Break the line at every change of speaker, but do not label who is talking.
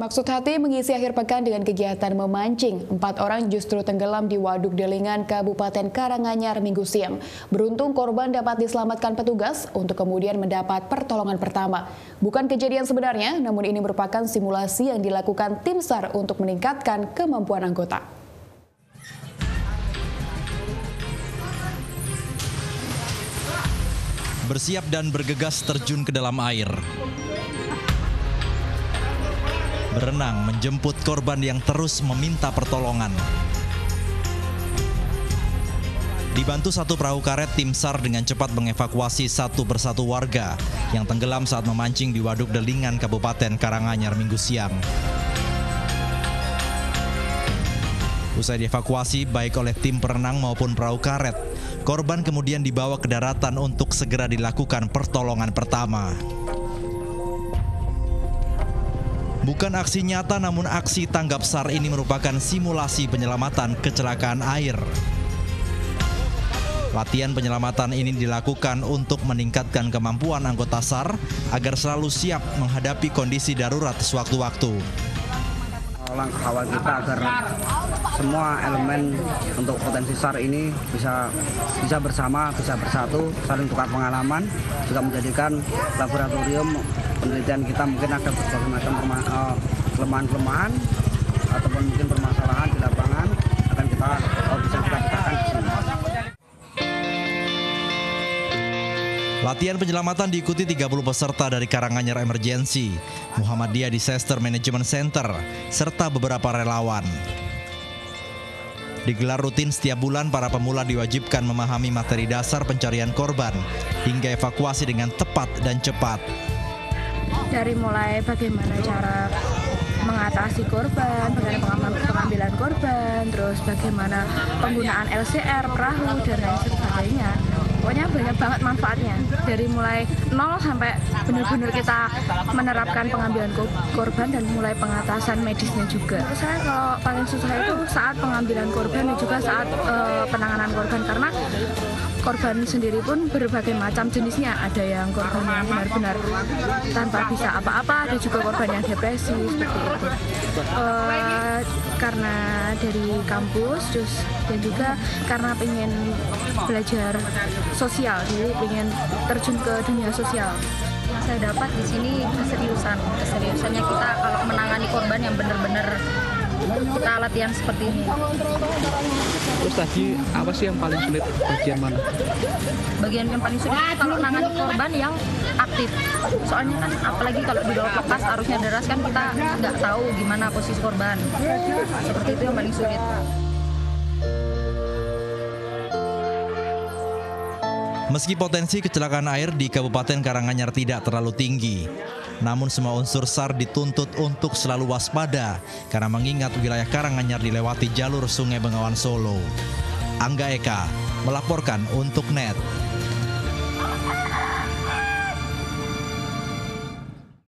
Maksud hati mengisi akhir pekan dengan kegiatan memancing. Empat orang justru tenggelam di Waduk Delingan, Kabupaten Karanganyar minggu siang. Beruntung korban dapat diselamatkan petugas untuk kemudian mendapat pertolongan pertama. Bukan kejadian sebenarnya, namun ini merupakan simulasi yang dilakukan tim SAR untuk meningkatkan kemampuan anggota.
Bersiap dan bergegas terjun ke dalam air. Berenang menjemput korban yang terus meminta pertolongan. Dibantu satu perahu karet, tim SAR dengan cepat mengevakuasi satu persatu warga yang tenggelam saat memancing di Waduk Delingan, Kabupaten Karanganyar, Minggu siang. Usai dievakuasi baik oleh tim perenang maupun perahu karet, korban kemudian dibawa ke daratan untuk segera dilakukan pertolongan pertama. Bukan aksi nyata namun aksi tanggap SAR ini merupakan simulasi penyelamatan kecelakaan air. Latihan penyelamatan ini dilakukan untuk meningkatkan kemampuan anggota SAR agar selalu siap menghadapi kondisi darurat sewaktu-waktu.
Langkah awal kita agar semua elemen untuk potensi SAR ini bisa bisa bersama, bisa bersatu, saling tukar pengalaman, juga menjadikan laboratorium penelitian kita mungkin ada berbagai macam eh, kelemahan-kelemahan ataupun mungkin permasalahan di lapangan akan kita oh, bisa kita petakan di sini.
Latihan penyelamatan diikuti 30 peserta dari Karanganyar Emergency, Muhammadiyah Disaster Management Center, serta beberapa relawan. Digelar rutin setiap bulan, para pemula diwajibkan memahami materi dasar pencarian korban hingga evakuasi dengan tepat dan cepat
dari mulai bagaimana cara mengatasi korban, bagaimana pengambilan korban, terus bagaimana penggunaan LCR, perahu, dan lain sebagainya. Pokoknya banyak banget manfaatnya. Dari mulai nol sampai benar-benar kita menerapkan pengambilan korban dan mulai pengatasan medisnya juga. Saya kalau paling susah itu saat pengambilan korban dan juga saat uh, penanganan korban karena korban sendiri pun berbagai macam jenisnya. Ada yang korban yang benar-benar tanpa bisa apa-apa, ada juga korban yang depresi seperti itu. Uh, karena dari kampus, terus dan juga karena pengen belajar sosial, jadi pengen terjun ke dunia sosial.
Yang saya dapat di sini keseriusan, keseriusannya kita kalau menangani korban yang benar-benar kita latihan seperti ini.
Terus tadi apa sih yang paling sulit bagian mana?
Bagian yang paling sulit kalau menangani korban yang aktif. Soalnya kan apalagi kalau di laut lepas arusnya deras kan kita nggak tahu gimana posisi korban. Seperti itu yang paling sulit.
Meski potensi kecelakaan air di Kabupaten Karanganyar tidak terlalu tinggi, namun semua unsur SAR dituntut untuk selalu waspada karena mengingat wilayah Karanganyar dilewati jalur Sungai Bengawan Solo. Angga Eka melaporkan untuk NET.